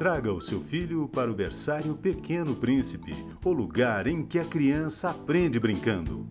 Traga o seu filho para o berçário Pequeno Príncipe, o lugar em que a criança aprende brincando.